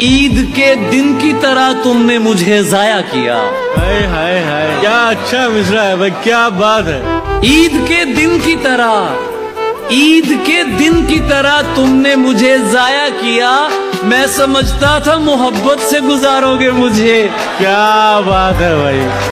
ईद के दिन की तरह तुमने मुझे जाया किया। हाय हाय हाय। क्या अच्छा मिसरा है भाई क्या बात है। ईद के दिन की तरह ईद के दिन की तरह तुमने मुझे जाया किया। मैं समझता था मोहब्बत से गुजारोगे मुझे। क्या बात है भाई।